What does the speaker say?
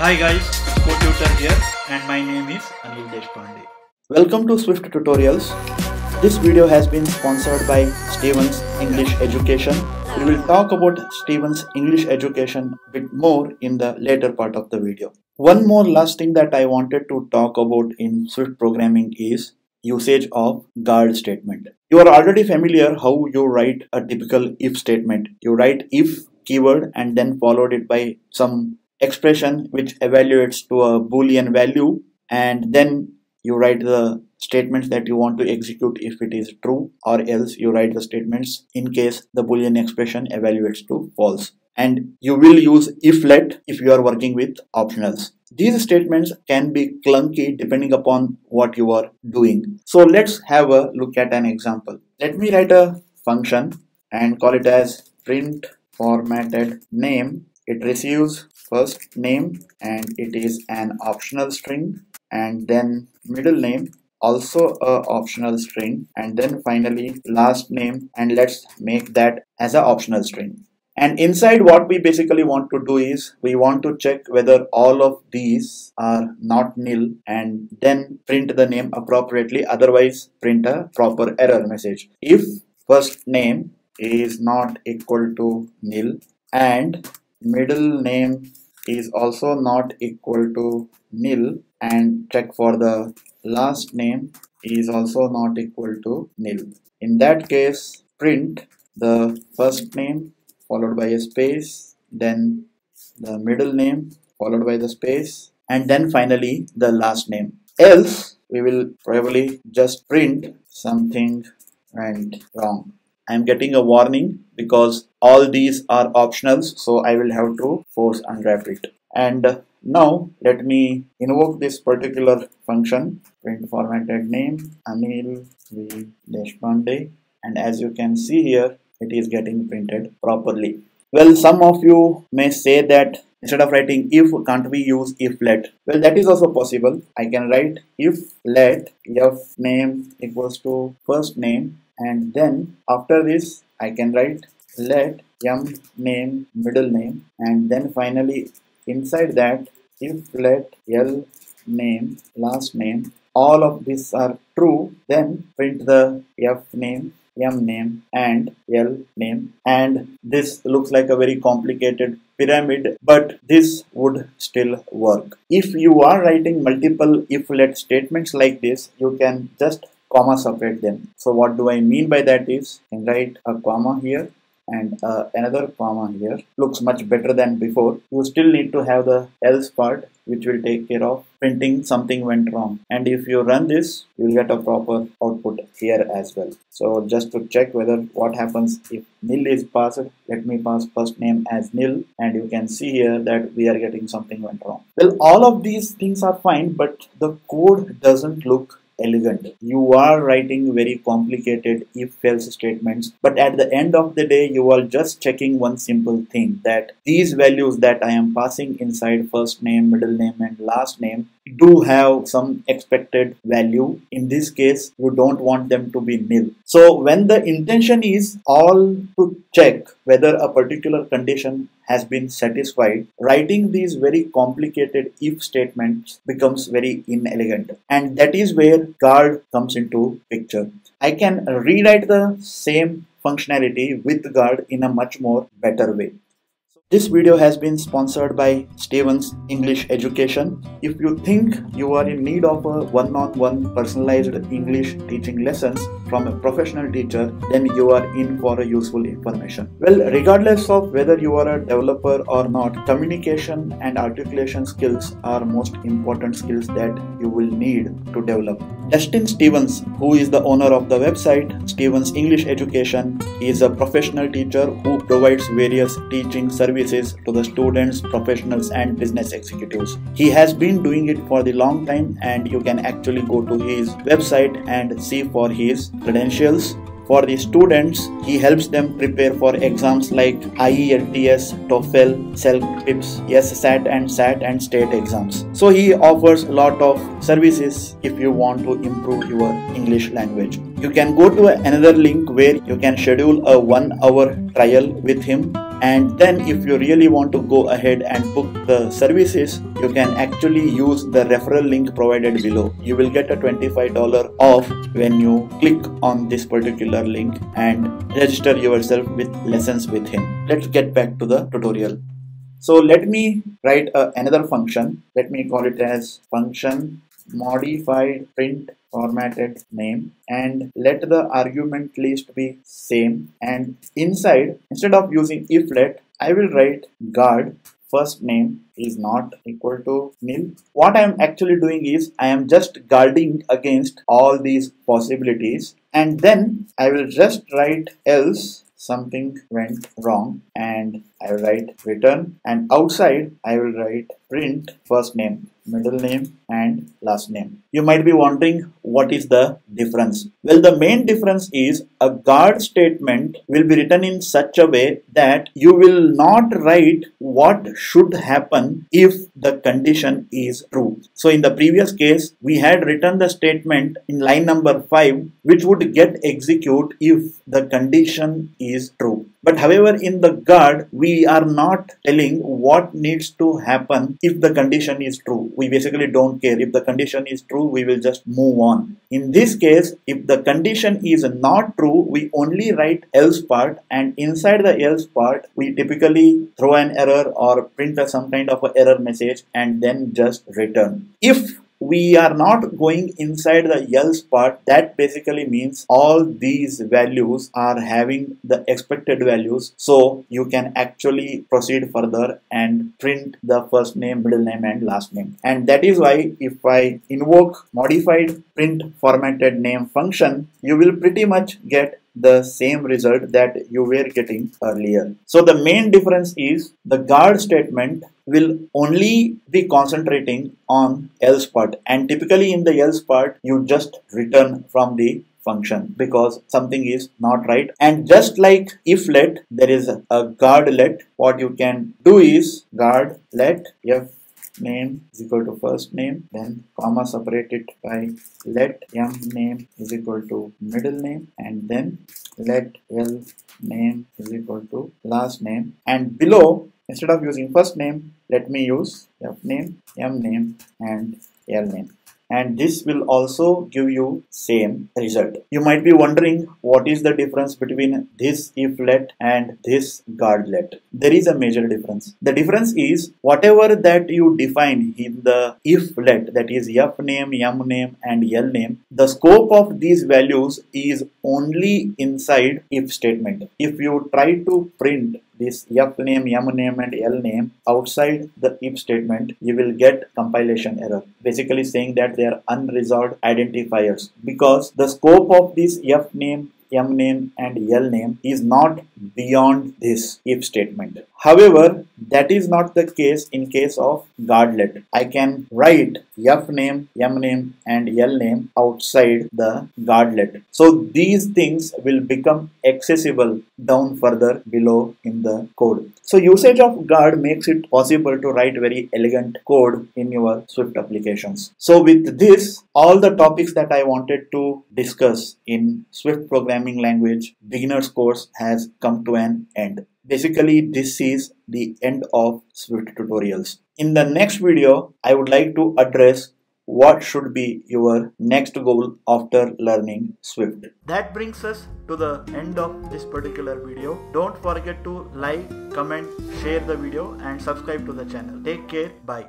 Hi guys, Codetutor here and my name is Anil Deshpande. Welcome to Swift Tutorials. This video has been sponsored by Stevens English Education. We will talk about Stevens English Education a bit more in the later part of the video. One more last thing that I wanted to talk about in Swift programming is usage of guard statement. You are already familiar how you write a typical if statement. You write if keyword and then followed it by some expression which evaluates to a boolean value and then you write the statements that you want to execute if it is true or else you write the statements in case the boolean expression evaluates to false. And you will use if let if you are working with optionals. These statements can be clunky depending upon what you are doing. So let's have a look at an example. Let me write a function and call it as print formatted name. It receives first name and it is an optional string and then middle name also a optional string and then finally last name and let's make that as a optional string. And inside what we basically want to do is we want to check whether all of these are not nil and then print the name appropriately otherwise print a proper error message. If first name is not equal to nil and middle name is also not equal to nil and check for the last name is also not equal to nil. In that case, print the first name followed by a space, then the middle name followed by the space, and then finally the last name. Else, we will probably just print something went wrong. I am getting a warning because all these are optionals so I will have to force unwrap it. And uh, now let me invoke this particular function print formatted name Anil V Deshpande. And as you can see here it is getting printed properly. Well some of you may say that instead of writing if can't we use if let? Well that is also possible. I can write if let f name equals to first name. And then after this I can write let m name middle name and then finally inside that if let l name last name all of these are true then print the f name m name and l name. And this looks like a very complicated pyramid but this would still work. If you are writing multiple if let statements like this you can just comma separate them. So what do i mean by that is write a comma here and uh, another comma here looks much better than before. You still need to have the else part which will take care of printing something went wrong. And if you run this you'll get a proper output here as well. So just to check whether what happens if nil is passed let me pass first name as nil and you can see here that we are getting something went wrong. Well all of these things are fine but the code doesn't look elegant. You are writing very complicated if else statements, but at the end of the day, you are just checking one simple thing that these values that I am passing inside first name, middle name, and last name do have some expected value. In this case, you don't want them to be nil. So when the intention is all to check whether a particular condition has been satisfied, writing these very complicated if statements becomes very inelegant. And that is where guard comes into picture. I can rewrite the same functionality with guard in a much more better way. This video has been sponsored by Stevens English Education. If you think you are in need of a one-on-one -on -one personalized English teaching lessons from a professional teacher, then you are in for a useful information. Well, regardless of whether you are a developer or not, communication and articulation skills are most important skills that you will need to develop. Dustin Stevens, who is the owner of the website Stevens English Education, is a professional teacher who provides various teaching services services to the students, professionals, and business executives. He has been doing it for the long time, and you can actually go to his website and see for his credentials. For the students, he helps them prepare for exams like IELTS, TOEFL, CELPIPS, SSAT and SAT and state exams. So he offers a lot of services if you want to improve your English language. you can go to another link where you can schedule a one hour trial with him and then if you really want to go ahead and book the services you can actually use the referral link provided below. You will get a $25 off when you click on this particular link and register yourself with lessons with him let's get back to the tutorial. So let me write another function. Let me call it as function modified print formatted name and let the argument list be same. And inside instead of using if let I will write guard first name is not equal to nil. What I am actually doing is I am just guarding against all these possibilities. And then I will just write else something went wrong. And I will write return and outside I will write print first name middle name and last name. You might be wondering what is the difference? Well, the main difference is a guard statement will be written in such a way that you will not write what should happen if the condition is true. So in the previous case, we had written the statement in line number 5 which would get execute if the condition is true. But however, in the guard, we are not telling what needs to happen if the condition is true. We basically don't care. If the condition is true, we will just move on. In this case, if the condition is not true, we only write else part and inside the else part, we typically throw an error or print some kind of an error message and then just return. If we are not going inside the else part. That basically means all these values are having the expected values. So you can actually proceed further and print the first name middle name and last name. And that is why if I invoke modified print formatted name function you will pretty much get the same result that you were getting earlier. So the main difference is the guard statement will only be concentrating on else part. And typically in the else part you just return from the function because something is not right. And just like if let there is a guard let what you can do is guard let f name is equal to first name then comma separated by let m name is equal to middle name and then let l name is equal to last name. And below instead of using first name let me use f name m name and l name and this will also give you same result. You might be wondering what is the difference between this if let and this guard let. There is a major difference. The difference is whatever that you define in the if let that is f name, m name and l name the scope of these values is only inside if statement. If you try to print this f name, m name and l name outside the if statement, you will get compilation error. Basically saying that they are unresolved identifiers because the scope of this f name, m name and l name is not beyond this if statement. However, that is not the case in case of guardlet. I can write f name, m name and l name outside the guardlet. So these things will become accessible down further below in the code. So usage of guard makes it possible to write very elegant code in your Swift applications. So with this, all the topics that I wanted to discuss in Swift programming language beginners course has come to an end. Basically, this is the end of Swift tutorials. In the next video, I would like to address what should be your next goal after learning Swift. That brings us to the end of this particular video. Don't forget to like, comment, share the video and subscribe to the channel. Take care. Bye.